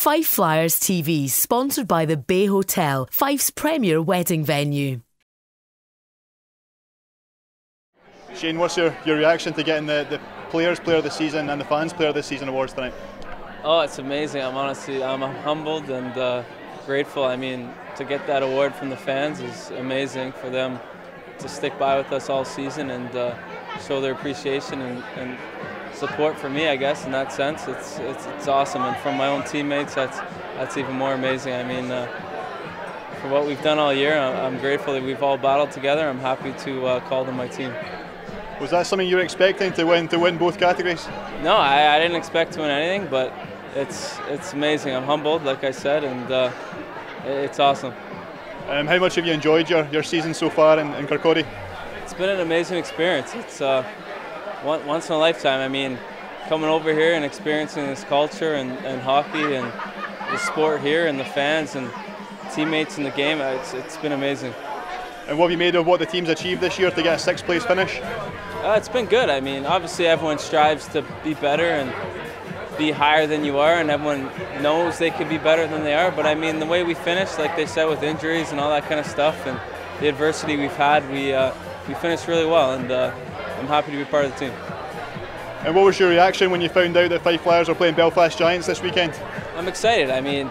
Fife Flyers TV, sponsored by the Bay Hotel, Fife's premier wedding venue. Shane, what's your, your reaction to getting the, the Players Player of the Season and the Fans Player of the Season awards tonight? Oh, it's amazing. I'm honestly, I'm humbled and uh, grateful. I mean, to get that award from the fans is amazing for them to stick by with us all season and uh, show their appreciation and, and, support for me. I guess in that sense, it's, it's it's awesome. And from my own teammates, that's that's even more amazing. I mean. Uh, for what we've done all year, I'm grateful that we've all battled together. I'm happy to uh, call them my team. Was that something you were expecting to win to win both categories? No, I, I didn't expect to win anything, but it's it's amazing. I'm humbled, like I said, and uh, it's awesome. Um, how much have you enjoyed your, your season so far in, in Kirkcaldy? It's been an amazing experience. It's uh, once in a lifetime. I mean, coming over here and experiencing this culture and, and hockey and the sport here and the fans and teammates in the game, it's, it's been amazing. And what have you made of what the team's achieved this year to get a sixth place finish? Uh, it's been good. I mean, obviously everyone strives to be better and be higher than you are, and everyone knows they could be better than they are. But I mean, the way we finished, like they said, with injuries and all that kind of stuff, and the adversity we've had, we uh, we finished really well, and uh, I'm happy to be part of the team. And what was your reaction when you found out that Fife Flyers are playing Belfast Giants this weekend? I'm excited. I mean,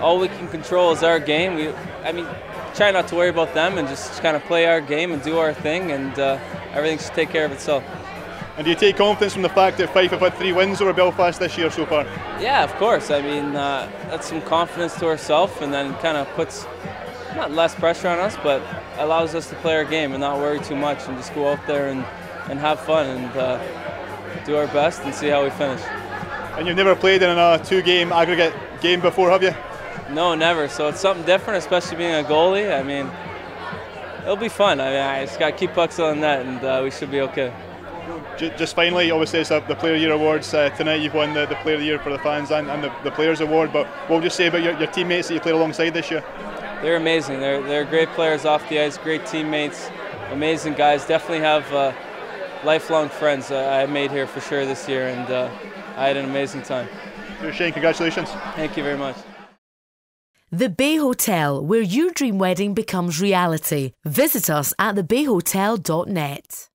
all we can control is our game. We, I mean, try not to worry about them and just kind of play our game and do our thing, and uh, everything should take care of itself. And do you take confidence from the fact that Fife have had three wins over Belfast this year so far? Yeah, of course. I mean, uh, that's some confidence to ourselves and then kind of puts not less pressure on us, but allows us to play our game and not worry too much and just go out there and, and have fun and uh, do our best and see how we finish. And you've never played in a two game aggregate game before, have you? No, never. So it's something different, especially being a goalie. I mean, it'll be fun. I mean, I just got to keep pucks on net and uh, we should be okay. Just finally, obviously, it's the Player of the Year awards. Uh, tonight, you've won the, the, Player of the Year for the fans and, and the, the, Players Award. But what would you say about your, your, teammates that you played alongside this year? They're amazing. They're, they're great players off the ice, great teammates, amazing guys. Definitely have uh, lifelong friends uh, I made here for sure this year, and uh, I had an amazing time. Shane, congratulations. Thank you very much. The Bay Hotel, where your dream wedding becomes reality. Visit us at thebayhotel.net.